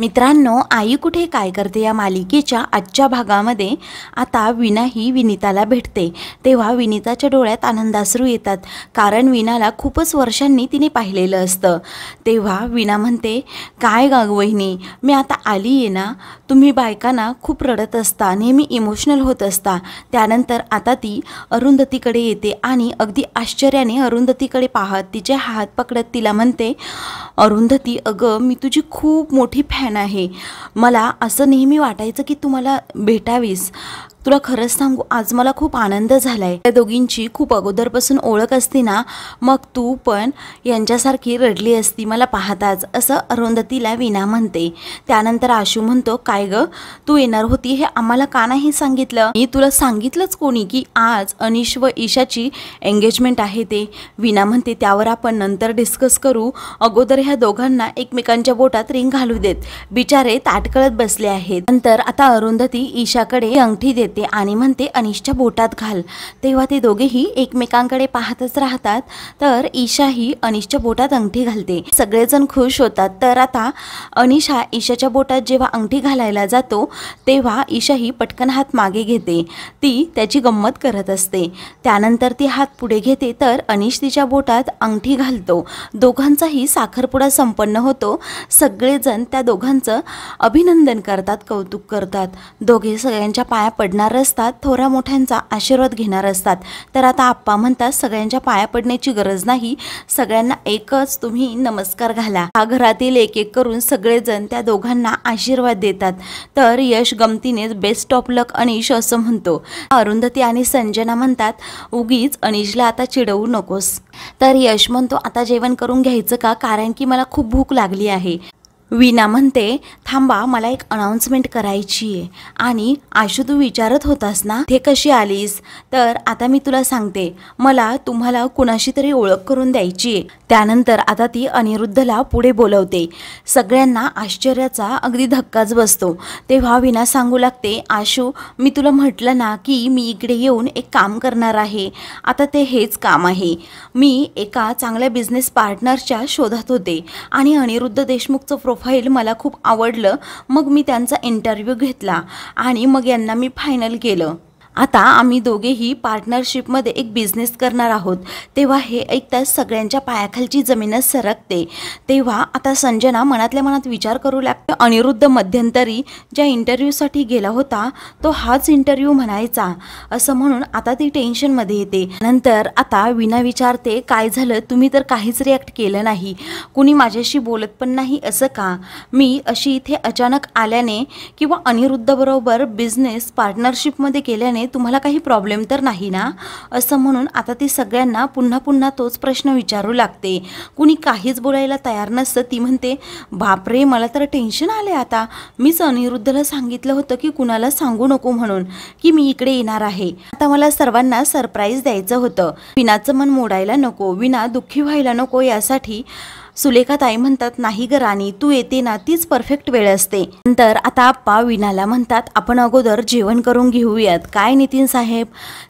मित्रांनो आई कुठे काय करते या मालिकेच्या आजच्या भागामध्ये? आता विना ही विनिताला भेटते. तेव्हा विनिताच्या डोळ्यात आनंदाश्रू येतात. कारण विनाला खूपच वर्षांनी तिने पाहिलेलं असतं. तेव्हा विना म्हणते काय गाग वहिनी मी आता आली आहे ना? तुम्ही बायकांना खूप रडत असता नेहमी इमोशनल होत असता. त्यानंतर आता ती अरुंधतीकडे येते आणि अगदी आश्चर्याने अरुंधतीकडे पाहत तिचे हात पकडत तिला म्हणते अरुंधती अगं मी तुझी खूप मोठी फॅन आहे. मला असं नेहमी वाटायचं की तू मला भेटावीस. तुला खरंच सांगू आज मला खूप आनंद झालाय. त्या दोघींची खूप अगोदरपासून ओळख असती ना मग तू पण यांच्यासारखी रडली असती मला पाहताच असं अरुंधतीला विना म्हणते. त्यानंतर आशू म्हणतो काय ग तू येणार होती हे आम्हाला का नाही सांगितलं? मी तुला सांगितलंच कोणी की आज अनिश व ईशाची एंगेजमेंट आहे ते? विना म्हणते त्यावर आपण नंतर डिस्कस करू. अगोदर ह्या दोघांना एकमेकांच्या बोटात रिंग घालू देत. बिचारे ताटकळत बसले आहेत. नंतर आता अरुंधती ईशाकडे अंगठी देत. आणि म्हणते अनिशच्या बोटात घाल. तेव्हा ते दोघेही एकमेकांकडे पाहतच राहतात. तर ईशा ही अनिशच्या बोटात अंगठी घालते. सगळेजण खुश होतात. तर आता अनिश हा ईशाच्या बोटात जेव्हा अंगठी घालायला जातो तेव्हा ईशा ही पटकन हात मागे घेते. ती त्याची गंमत करत असते. त्यानंतर ती हात पुढे घेते. तर अनिश तिच्या बोटात अंगठी घालतो. दोघांचाही साखरपुडा संपन्न होतो. सगळेजण त्या दोघांचं अभिनंदन करतात कौतुक करतात. दोघे सगळ्यांच्या पाया पडणार असतात थोरा मोठ्यांचा आशीर्वाद घेणार असतात. तर आता आप्पा म्हणतात सगळ्यांच्या पाया पडण्याची गरज नाही सगळ्यांना एकच तुम्ही नमस्कार घाला. हा घरातील एक एक करून सगळेजण त्या दोघांना आशीर्वाद देतात. तर यश गमतीने बेस्ट ऑफ लक अनिश असं म्हणतो. अरुंधती आणि संजना म्हणतात उगीच अनिशला आता चिडवू नकोस. तर यश म्हणतो आता जेवण करून घ्यायचं का? कारण की मला खूप भूक लागली आहे. विना म्हणते थांबा मला एक अनाऊन्समेंट करायची आहे. आणि आशू तू विचारत होतास ना ते कशी आलीस? तर आता मी तुला सांगते मला तुम्हाला कुणाशी तरी ओळख करून द्यायची आहे. त्यानंतर आता ती अनिरुद्धला पुढे बोलवते. सगळ्यांना आश्चर्याचा अगदी धक्काच बसतो. तेव्हा विना सांगू लागते आशू मी तुला म्हटलं ना की मी इकडे येऊन एक काम करणार आहे. आता ते हेच काम आहे. मी एका चांगल्या बिझनेस पार्टनरच्या शोधात होते आणि अनिरुद्ध देशमुखचं प्रोफाईल मला खूप आवडलं. मग मी त्यांचा इंटरव्ह्यू घेतला आणि मग यांना मी फायनल केलं. आता आम्ही दोघेही पार्टनरशिपमध्ये एक बिझनेस करणार आहोत. तेव्हा हे ऐकताच सगळ्यांच्या पायाखालची जमीनच सरकते. तेव्हा आता संजना मनातल्या मनात विचार करू लागते. अनिरुद्ध मध्यंतरी ज्या इंटरव्ह्यूसाठी गेला होता तो हाच इंटरव्ह्यू म्हणायचा. असं म्हणून आता ती टेन्शनमध्ये येते. नंतर आता विना विचारते काय झालं? तुम्ही तर काहीच रिॲक्ट केलं नाही. कुणी माझ्याशी बोलत पण नाही असं का? मी अशी इथे अचानक आल्याने किंवा अनिरुद्धबरोबर बिझनेस पार्टनरशिपमध्ये केल्याने तुम्हाला काही प्रॉब्लेम तर नाही ना? असं म्हणून आता ती सगळ्यांना पुन्हा पुन्हा तोच प्रश्न विचारू लागते. कुणी काहीच बोलायला तयार नसतं ती म्हणते बापरे मला तर टेन्शन आले आता. मीच अनिरुद्धला सांगितलं होतं की कुणाला सांगू नको म्हणून की मी इकडे येणार आहे. आता मला सर्वांना सरप्राईज द्यायचं होतं. विनाचं मन मोडायला नको विना दुःखी व्हायला नको यासाठी सुलेखा ताई म्हणतात नाही ग राणी तू येते ना तीच परफेक्ट वेळ असते. नंतर आता आप्पा विनाला म्हणतात आपण अगोदर जेवण करून घेऊयात. काय नितीन साहेब?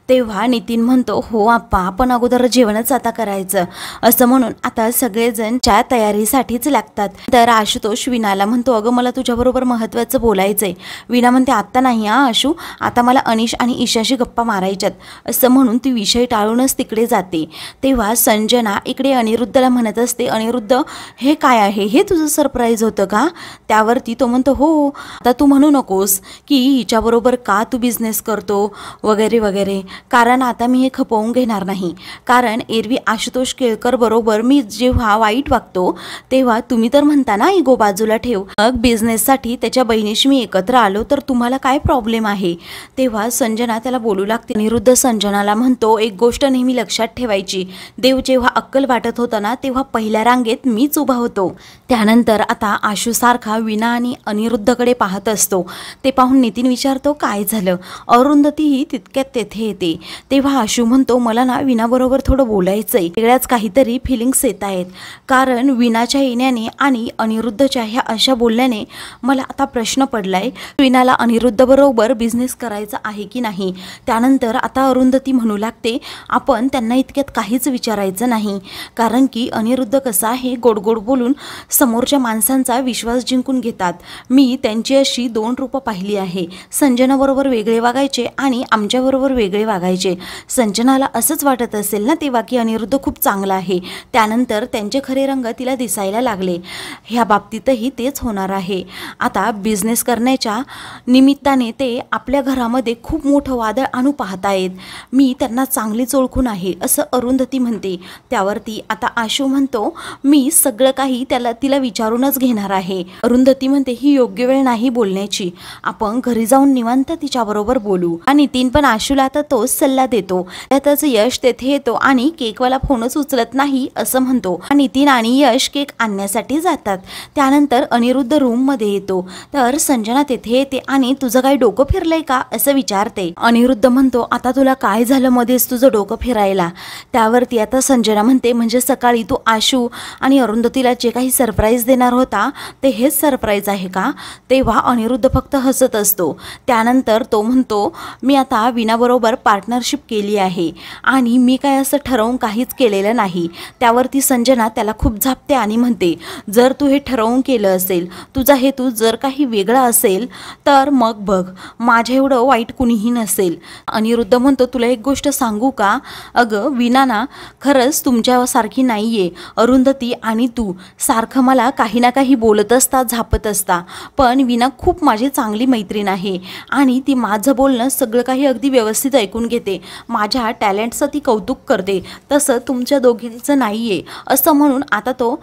तेव्हा नितीन म्हणतो हो आप्पा आपण अगोदर जेवणच आता करायचं. असं म्हणून आता सगळेजण च्या तयारीसाठीच लागतात. तर आशुतोष विनाला म्हणतो अगं मला तुझ्याबरोबर महत्त्वाचं बोलायचंय. विना म्हणते आत्ता नाही हा आशू आता मला अनिश आणि ईशाशी गप्पा मारायच्यात. असं म्हणून ती विषय टाळूनच तिकडे जाते. तेव्हा संजना इकडे अनिरुद्धला म्हणत असते अनिरुद्ध हे काय आहे? हे तुझं सरप्राईज होतं का? त्यावरती तो म्हणतो हो आता तू म्हणू नकोस की हिच्याबरोबर का तू बिझनेस करतो? वगैरे वगैरे. कारण आता मी हे खपवून घेणार नाही. कारण एरवी आशुतोष केळकर बरोबर मी जेव्हा वाईट वागतो तेव्हा तुम्ही तर म्हणता ना इगो बाजूला ठेव. मग बिझनेससाठी त्याच्या बहिणीशी मी एकत्र आलो तर तुम्हाला काय प्रॉब्लेम आहे? तेव्हा संजना त्याला बोलू लागते. निरुद्ध संजनाला म्हणतो एक गोष्ट नेहमी लक्षात ठेवायची. देव जेव्हा अक्कल वाटत होता ना तेव्हा पहिल्या रांगेत मीच उभा होतो. त्यानंतर आता आशूसारखा विना आणि अनिरुद्धकडे पाहत असतो. ते पाहून नितीन विचारतो काय झालं? अरुंधतीही तितक्यात तेथे येते. तेव्हा आशू म्हणतो मला ना विनाबरोबर थोडं बोलायचं आहे वेगळ्याच काहीतरी फिलिंग्स येत आहेत. कारण विनाच्या येण्याने आणि अनिरुद्धच्या ह्या अशा बोलण्याने मला आता प्रश्न पडलाय. विनाला अनिरुद्ध बरोबर बिझनेस करायचा आहे की नाही? त्यानंतर आता अरुंधती म्हणू लागते आपण त्यांना इतक्यात काहीच विचारायचं नाही. कारण की अनिरुद्ध कसा आहे? दोघेही गोडगोड बोलून समोरच्या माणसांचा विश्वास जिंकून घेतात. मी त्यांची अशी दोन रूपं पाहिली आहे. संजनाबरोबर वेगळे वागायचे आणि आमच्याबरोबर वेगळे वागायचे. संजनाला असंच वाटत असेल ना तेव्हा की अनिरुद्ध खूप चांगला आहे. त्यानंतर त्यांचे खरे रंग तिला दिसायला लागले. ह्या बाबतीतही तेच होणार आहे. आता बिझनेस करण्याच्या निमित्ताने ते आपल्या घरामध्ये खूप मोठं वादळ आणू पाहतायत. मी त्यांना चांगलीच ओळखून आहे असं अरुंधती म्हणते. त्यावरती आता आशू म्हणतो मी सगळं काही त्याला तिला विचारूनच घेणार आहे. अरुंधती म्हणते ही योग्य वेळ नाही बोलण्याची. आपण घरी जाऊन निवांत तिच्याबरोबर बोलू. आणि नितीन पण आशूला आता तोच सल्ला देतो. त्यातच यश तेथे येतो आणि केकवाला फोनच उचलत नाही असं म्हणतो. नितीन आणि यश केक आणण्यासाठी जातात. त्यानंतर अनिरुद्ध रूममध्ये येतो. तर संजना तेथे येते आणि तुझं काही डोकं फिरलंय का? असं विचारते. अनिरुद्ध म्हणतो आता तुला काय झालं मध्येच तुझं डोकं फिरायला? त्यावरती आता संजना म्हणते म्हणजे सकाळी तू आशू आणि आणि अरुंधतीला जे काही सरप्राईज देणार होता ते हेच सरप्राईज आहे का? तेव्हा अनिरुद्ध फक्त हसत असतो. त्यानंतर तो म्हणतो मी आता विनाबरोबर पार्टनरशिप केली आहे आणि मी काय असं ठरवून काहीच केलेलं नाही. त्यावरती संजना त्याला खूप झापते आणि म्हणते जर तू हे ठरवून केलं असेल तुझा हेतू जर काही वेगळा असेल तर मग बघ. माझ्या एवढं वाईट कुणीही नसेल. अनिरुद्ध म्हणतो तुला एक गोष्ट सांगू का? अगं विना ना खरंच तुमच्यासारखी नाही आहे अरुंधती आणि तू सारखं मला काही ना काही बोलत असता झापत असता. पण विना खूप माझी चांगली मैत्रीण आहे आणि ती माझं बोलणं सगळं काही अगदी व्यवस्थित ऐकून घेते. माझ्या टॅलेंटचं ती कौतुक करते. तसं तुमच्या दोघींचं नाही आहे असं म्हणून आता तो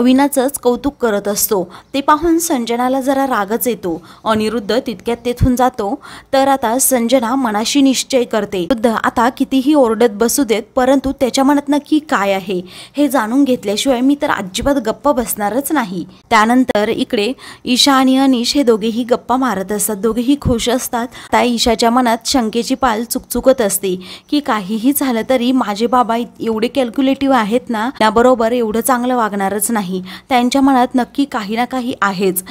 विनाचंच कौतुक करत असतो. ते पाहून संजनाला जरा रागच येतो. अनिरुद्ध तितक्यात तेथून जातो. तर आता संजना मनाशी निश्चय करते. वृद्ध आता कितीही ओरडत बसू देत परंतु त्याच्या मनात नक्की काय आहे हे जाणून घेतल्याशिवाय मी तर अजिबात गप्पा बसणारच नाही. त्यानंतर इकडे ईशा आणि अनिश हे दोघेही गप्पा मारत असतात. दोघेही खुश असतात. त्या ईशाच्या मनात शंकेची पाल चुकचुकत असते की काहीही झालं तरी माझे बाबा एवढे कॅल्क्युलेटिव्ह आहेत ना त्याबरोबर एवढं चांगलं वागणारच नाही. त्यांच्या मनात नक्की काही ना काही आहेच.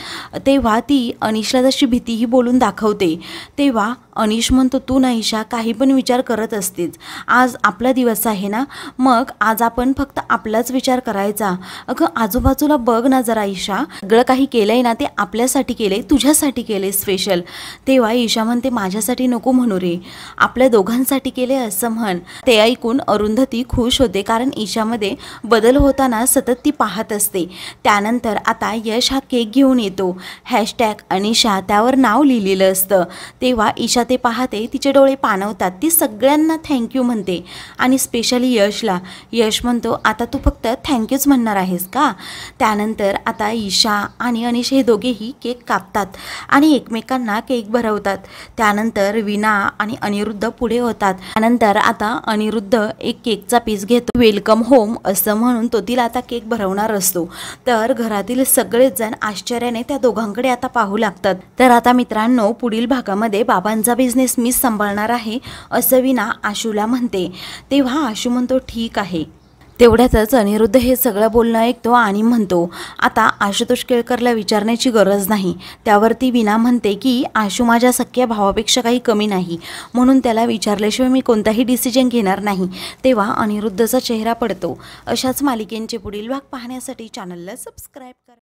तेव्हा ती अनिशला जशी भीतीही बोलून दाखवते तेव्हा अनिश म्हणतो तू ना ईशा काही पण विचार करत असतेच आज आपला दिवस आहे ना? मग आज आपण फक्त आपलाच विचार करायचा. अगं आजूबाजूला बघ ना जरा ईशा. सगळं काही केलंय ना ते आपल्यासाठी केलंय तुझ्यासाठी केलंय स्पेशल तेव्हा ईशा म्हणते माझ्यासाठी नको म्हणू रे. आपल्या दोघांसाठी केले असं म्हण. ते ऐकून अरुंधती खुश होते कारण ईशामध्ये बदल होताना सतत ती पाहत असते. त्यानंतर आता यश हा केक घेऊन येतो. हॅशटॅग अनिशा त्यावर नाव लिहिलेलं असतं. तेव्हा ईशा ते पाहते तिचे डोळे पाणवतात ती सगळ्यांना थँक्यू म्हणते. आणि स्पेशली यशला. यश म्हणतो आता तू फक्त थँक्यूच म्हणणार आहेस का? त्यानंतर आता ईशा आणि अनिश हे दोघेही केक कापतात आणि एकमेकांना केक भरवतात. त्यानंतर विना आणि अनिरुद्ध पुढे होतात. त्यानंतर आता अनिरुद्ध एक केकचा पीस घेतो. वेलकम होम असं म्हणून तो तिला आता केक भरवणार असतो. तर घरातील सगळेच जण आश्चर्याने त्या दोघांकडे आता पाहू लागतात. तर आता मित्रांनो पुढील भागामध्ये बाबांचा बिझनेस मीच सांभाळणार आहे असं विना आशूला म्हणते. तेव्हा आशू म्हणतो ठीक आहे. तेवढ्यातच अनिरुद्ध हे सगळं बोलणं ऐकतो आणि म्हणतो आता आशुतोष केळकरला विचारण्याची गरज नाही. त्यावरती विना म्हणते की आशू माझ्या सख्या भावापेक्षा काही कमी नाही. म्हणून त्याला विचारल्याशिवाय मी कोणताही डिसिजन घेणार नाही. तेव्हा अनिरुद्धचा चेहरा पडतो. अशाच मालिकेंचे पुढील भाग पाहण्यासाठी चॅनलला सबस्क्राईब करा.